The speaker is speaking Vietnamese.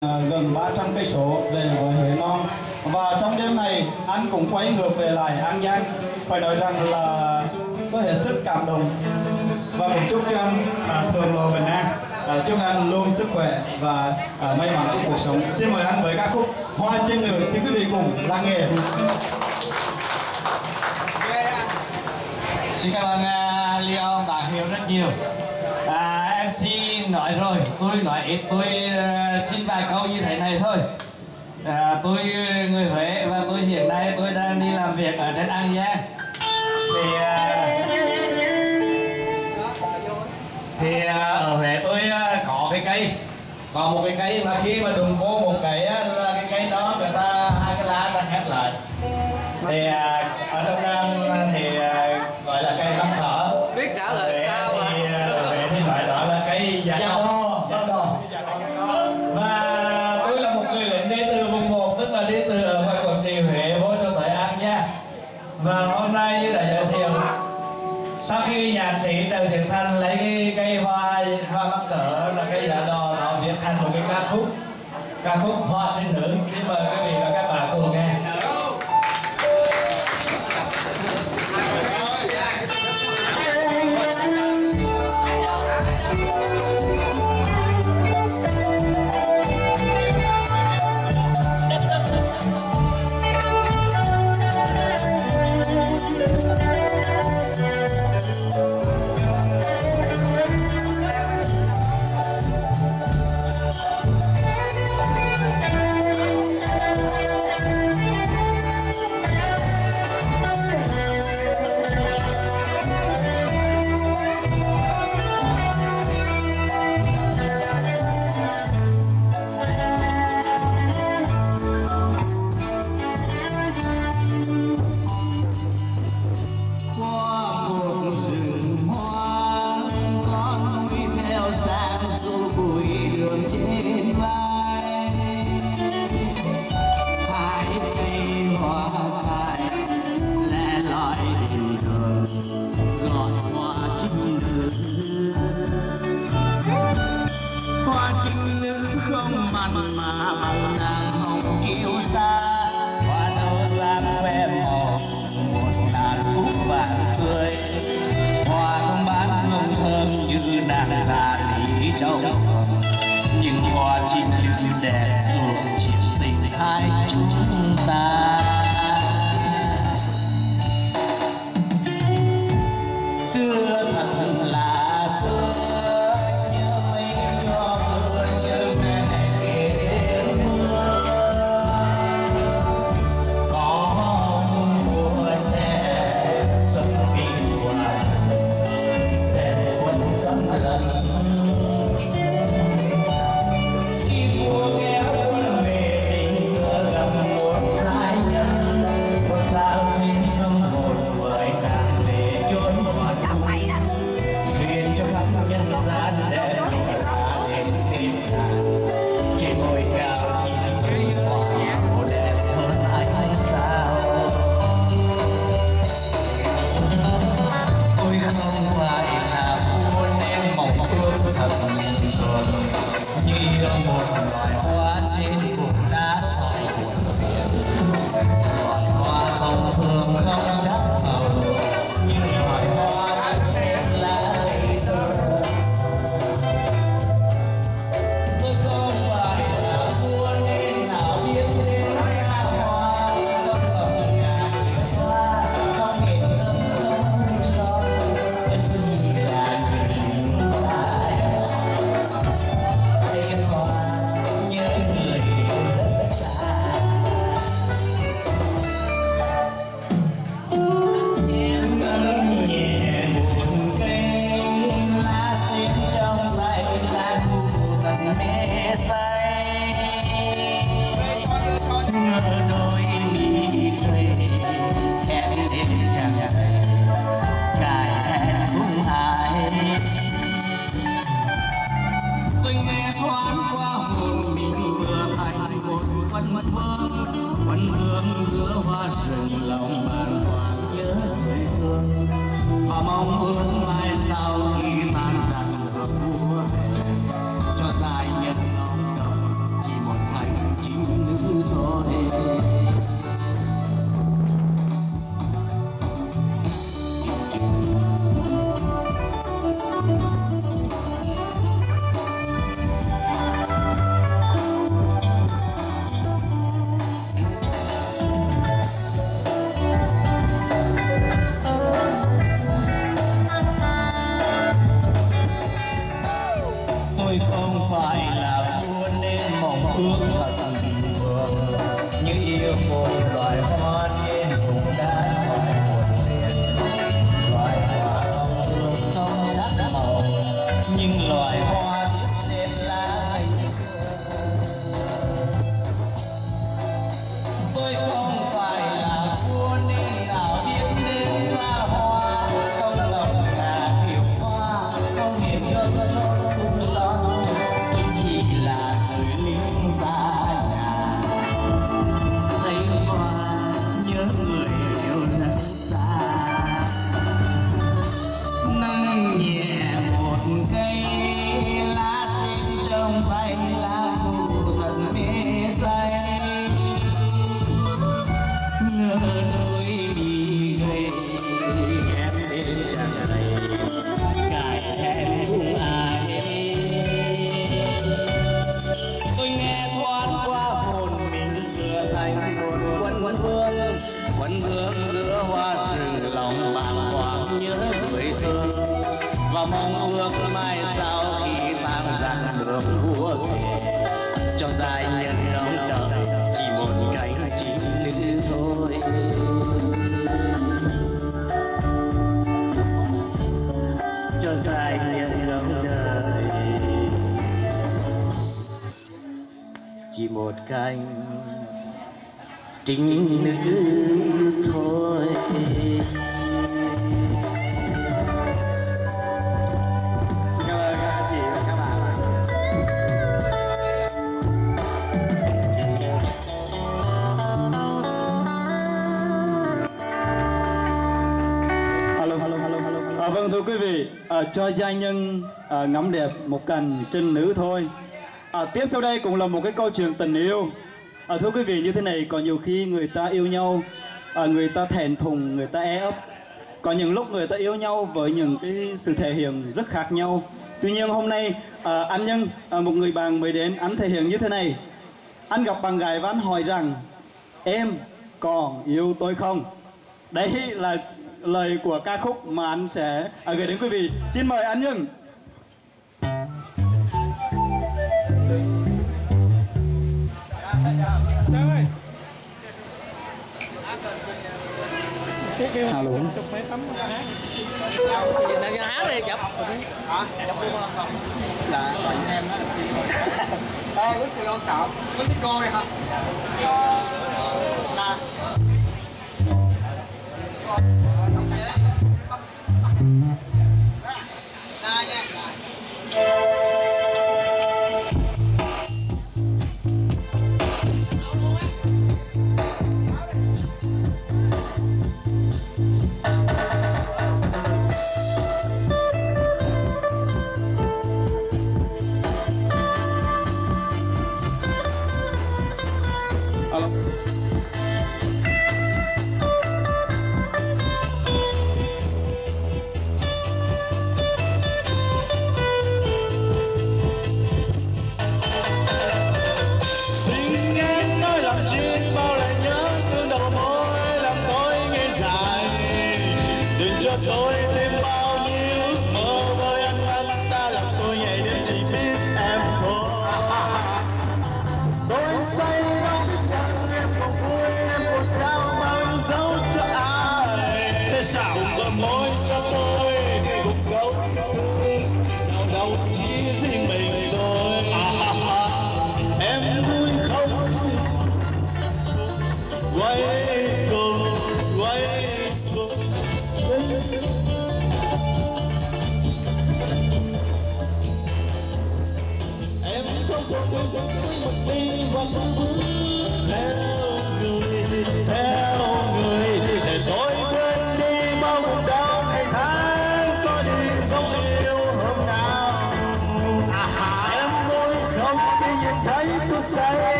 Ờ, gần 300 cây số về với Huế non. Và trong đêm này anh cũng quay ngược về lại An Giang. Phải nói rằng là tôi hết sức cảm động. Và cũng chúc cho anh à, thường lộ bình an. À, chúc anh luôn sức khỏe và à, may mắn trong cuộc sống. Xin mời anh với ca khúc hoa trên đường. Xin quý vị cùng lắng nghe. Xin cảm ơn uh, Leon và Hiếu rất nhiều. À, MC nói rồi, tôi nói ít, tôi uh, xin vài câu như thế này thôi. À, tôi ờ, người Huế và tôi hiện nay tôi đang đi làm việc ở trên An Giang. Thì uh, thì uh, ở Huế tôi uh, có cái cây có một cái cây mà khi mà đụng vô một cái á, là cái cây đó người ta hai cái lá ta khép lại thì à, ở trong ca khúc hoa gọi hoa trinh nữ hoa trinh nữ không mặn mà bằng nàng hồng kiêu sa hoa đâu lan khoe màu một ngàn cúc vàng tươi hoa không bán hương thơm như nàng già lý châu nhưng hoa trinh nữ đẹp thuộc chuyện tình hai chúng ta mong ước mai sau khi mang rằng được vua về cho dài nhân đón đời chỉ một cánh chim nữ thôi. Cho dài nhân đón đời chỉ một cánh trinh nữ thôi. Vâng thưa quý vị, à, cho gia nhân à, ngắm đẹp một cành trinh nữ thôi. À, tiếp sau đây cũng là một cái câu chuyện tình yêu. À, thưa quý vị như thế này, có nhiều khi người ta yêu nhau, à, người ta thẹn thùng, người ta e ấp. Có những lúc người ta yêu nhau với những cái sự thể hiện rất khác nhau. Tuy nhiên hôm nay à, anh Nhân, à, một người bạn mới đến, anh thể hiện như thế này. Anh gặp bạn gái và anh hỏi rằng em còn yêu tôi không? Đấy là lời của ca khúc mà anh sẽ à, gửi đến quý vị. Xin mời anh Nhân. Alo. Nhìn đang hát đi chụp Là tại vì em nó là chi Ê, Quốc sự ông sợ, có biết cô này hả? Ờ, Thank you.